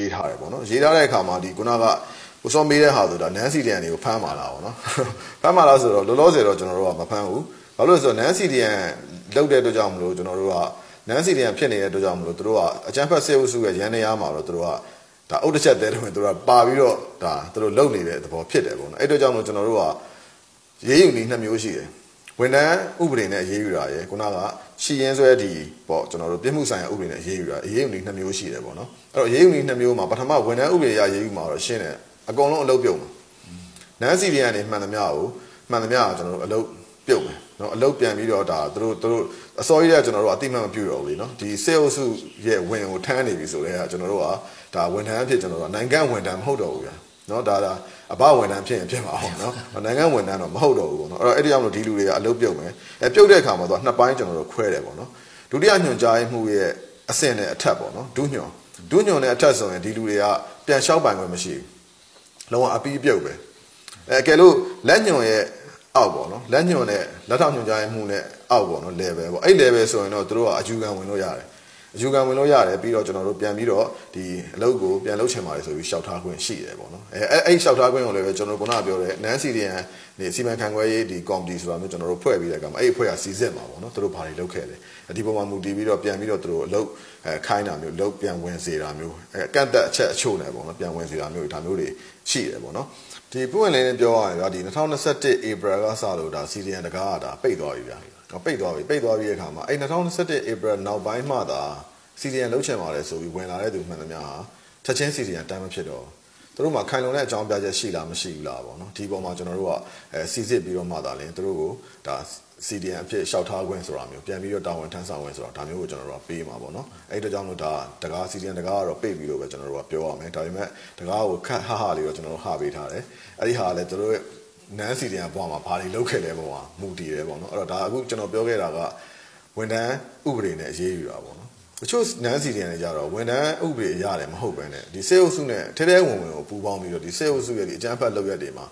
ရေးထားတယ်ပေါ့နော်ရေးထားတဲ့အခါမှာဒီခုနကကိုစောမေးတဲ့ဟာဆိုတာနန်းစီတန်တွေကိုဖမ်းပါလားပေါ့နော်ဖမ်းပါလားဆိုတော့လောလောဆယ်တော့ကျွန်တော်တို့ကမဖမ်းဘူးဘာလို့လဲဆိုတော့နန်းစီတန်လောက်တဲ့အတွက်ကြောင့်မလို့ကျွန်တော်တို့ကနန်းစီတန်ဖြစ်နေတဲ့အတွက်ကြောင့်မလို့တို့ကအချမ်းဖက်ဆေးဥစုရဲ့ရန်နေရမှာတော့တို့ကဒါအုတ်တစ်ချက်တဲတယ်ဝင်တို့ကပါပြီးတော့ဒါတို့လုံနေတဲ့သဘောဖြစ်တယ်ပေါ့နော်အဲ့အတွက်ကြောင့်မလို့ကျွန်တော်တို့ကရေးယူနည်းနှစ်မျိုးရှိတယ် ဝန်ထမ်းဥပဒေနဲ့အရေးယူတာရယ်ခုနကရှည်ရင်းဆွဲဒီပေါ့ကျွန်တော်တို့ပြည်မှုဆိုင်ရာဥပဒေနဲ့အရေးယူတာအရေးယူနည်းနှစ်မျိုးရှိတယ်ပေါ့နော်အဲ့တော့အရေးယူနည်းနှစ်မျိုးမှာပထမဝန်ထမ်းဥပဒေရအရေးယူမှာတော့ရှင်းတယ်အကုန်လုံးအလုပ်ပြုတ်မှာနန်းစီရီကနေမှန်သမျှကိုမှန်သမျှကိုကျွန်တော်တို့အလုပ်ပြုတ်မယ်နော်အလုပ်ပြန်ပြီးတော့ဒါတို့တို့အစောကြီးကကျွန်တော်တို့အတိမတ်မပြုတ်တော့ဘူးလीနော်ဒီစေအုပ်စုရဲ့ဝင်ကိုထမ်းနေပြီဆိုတော့ကျွန်တော်တို့ကဒါဝန်ထမ်းအဖြစ်ကျွန်တော်တို့ကနိုင်ငံဝန်ထမ်းမဟုတ်တော့ဘူးဗျာ နော်ဒါဒါအဘဝန်ထမ်းဖြစ်ရင်ဖြစ်မှာပေါ့နော်နိုင်ငံဝန်ထမ်းတော့မဟုတ်တော့ဘူးပေါ့နော်အဲ့တော့အဲ့ဒီကြောင့်မလို့ဒီလူတွေကအလုပ်ပြုတ်မယ်အဲပြုတ်တဲ့အခါမှာသူကနှစ်ပိုင်းကျွန်တော်တို့ခွဲတယ်ပေါ့နော်ဒုတိယညွှန်ကြားမှုရဲ့အဆင့်နဲ့အထက်ပေါ့နော်ဒုညွှန်ဒုညွှန်နဲ့အထက်ဆိုရင်ဒီလူတွေကပြန်လျှောက်ပိုင်ခွင့်မရှိဘူးလုံးဝအပီးပြုတ်ပဲအဲကဲလို့လက်ညွှန်ရဲ့အောက်ပေါ့နော်လက်ညွှန်နဲ့လက်ထောက်ညွှန်ကြားမှုနဲ့အောက်ပေါ့နော် level ပေါ့အဲ့ level ဆိုရင်တော့သူတို့ကအယူခံဝင်လို့ရတယ် အယူခံဝင်လို့ရတယ်ပြီးတော့ကျွန်တော်တို့ပြန်ပြီးတော့ဒီအလုပ်ကိုပြန်လုပ်ချင်ပါတယ်ဆိုပြီးရှောက်ထားခွင့်ရှိတယ်ပေါ့နော်အဲအဲ့အဲ့ရှောက်ထားခွင့်ကိုလည်းပဲကျွန်တော်တို့ခုနကပြောတဲ့ non CDN နေစီမံခန့်ခွဲရေးဒီ committee ဆိုတာမျိုးကျွန်တော်တို့ဖွဲ့ပြီးတဲ့အခါမှာအဲ့အဖွဲ့ကစီစစ်မှာပေါ့နော်တို့ဘာတွေလုပ်ခဲ့တယ်ဒီပုံမှာမူတည်ပြီးတော့ပြန်ပြီးတော့တို့အလုပ်အဲခိုင်းတာမျိုးလုပ်ပြန်ဝင်စေတာမျိုးအဲကန့်တက်အချက်အချို့နဲ့ပေါ့နော်ပြန်ဝင်စေတာမျိုးဒါမျိုးတွေရှိတယ်ပေါ့နော်ဒီပွင့်လင်းလေးပြောရရင်ဗျာဒီ2021 April ကစလို့ဒါ CDN တကားကဒါပိတ်သွားပြီဗျာပိတ်သွားပြီပိတ်သွားပြီးတဲ့အခါမှာအဲ့2021 April နောက်ပိုင်းမှသာ CDN လုံးချင်ပါတယ်ဆိုပြီးဝင်လာတဲ့သူမှန်သမျှဟာချက်ချင်း CDN တမ်းမဖြစ်တော့ သူတို့မှာခိုင်လုံတဲ့အကြောင်းပြချက်ရှိလားမရှိဘူးလားပေါ့နော်ဒီပေါ်မှာကျွန်တော်တို့ကအဲစီစစ်ပြီးတော့မှသာလင်းသူတို့ကိုဒါ CDN အဖြစ်ရှောက်ထားခွင့်ဆိုတာမျိုးပြန်ပြီးတော့တာဝန်ထမ်းဆောင်ခွင့်ဆိုတာဒါမျိုးကိုကျွန်တော်တို့ကပေးမှာပေါ့နော်အဲ့ဒါကြောင့်လို့ဒါတကား CDN တကားကတော့ပိတ်ပြီးလို့ပဲကျွန်တော်တို့ကပြောရမယ်ဒါပေမဲ့တကားကိုခတ်ဟဟလေးတော့ကျွန်တော်တို့ဟာပေးထားတယ်အဲ့ဒီဟာကလည်းသူတို့နန်းစီတန်ဘွားမှာဘာတွေလုပ်ခဲ့လဲပေါ့ဟာမူတည်တယ်ပေါ့နော်အဲ့တော့ဒါအခုကျွန်တော်ပြောခဲ့တာကဝန်ထမ်းဥပဒေနဲ့အရေးယူတာပေါ့နော် တချို့နန်းစီတန်တွေကြတော့ဝန်ထမ်းဥပဒေရတယ်မဟုတ်ပဲနဲ့ဒီစေအုပ်စုနဲ့ထဲထဲဝင်ဝင်ကိုပူပေါင်းပြီးတော့ဒီစေအုပ်စုရဲ့ဒီအကြမ်းဖက်လုပ်ရက်တွေမှာ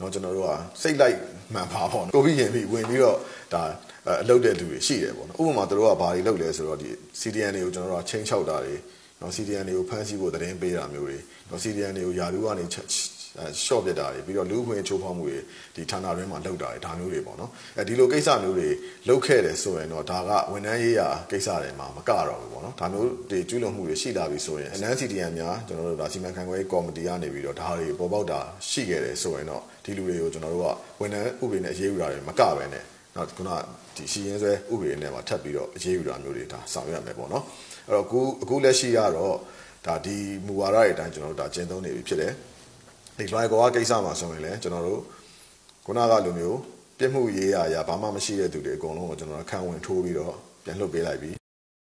နော်ကျွန်တော်တို့ကစိတ်လိုက်မှန်ပါပေါ့နော်ကိုပြီးရင်ပြီးဝင်ပြီးတော့ဒါအလုပ်တဲ့လူတွေရှိတယ်ပေါ့နော်ဥပမာတို့ကဘာတွေလုပ်လဲဆိုတော့ဒီ CDN တွေကိုကျွန်တော်တို့ကချင်းချောက်တာတွေနော် CDN တွေကိုဖမ်းဆီးဖို့သတင်းပေးတာမျိုးတွေနော် CDN တွေကိုယာလူကနေ ရှော့ပြတာတွေပြီးတော့လူခွင့်ချိုးဖောက်မှုတွေဒီဌာနတွင်းမှာလုပ်တာတွေဒါမျိုးတွေပေါ့နော်အဲဒီလိုကိစ္စမျိုးတွေလုပ်ခဲ့တယ်ဆိုရင်တော့ဒါကဝန်ထမ်းရေးရာကိစ္စတွေမှာမကတော့ဘူးပေါ့နော်ဒါမျိုးတွေကျူးလွန်မှုတွေရှိလာပြီဆိုရင် NCTN များကျွန်တော်တို့ဒါစီမံခန့်ခွဲရေးကော်မတီကနေပြီးတော့ဒါတွေပေါ်ပေါက်တာရှိခဲ့တယ်ဆိုရင်တော့ဒီလူတွေကိုကျွန်တော်တို့ကဝန်ထမ်းဥပဒေနဲ့အရေးယူတာတွေမကပဲနဲ့နောက်ခုနဒီရှီရင်ဆွဲဥပဒေနဲ့မှာထပ်ပြီးတော့အရေးယူတာမျိုးတွေဒါဆောင်ရွက်မယ်ပေါ့နော်အဲ့တော့အခုအခုလက်ရှိကတော့ဒါဒီမူဝါဒတွေအတိုင်းကျွန်တော်တို့ဒါကျင့်သုံးနေပြီဖြစ်တယ် ဒီလွိုင်ကောကကိစ္စမှာဆိုရင်လည်းကျွန်တော်တို့ခုနကလိုမျိုးပြစ်မှုရေးရာရာဘာမှမရှိတဲ့သူတွေအကုန်လုံးကိုကျွန်တော်တို့ခံဝင်ထိုးပြီးတော့ပြန်လှုပ်ပေးလိုက်ပြီ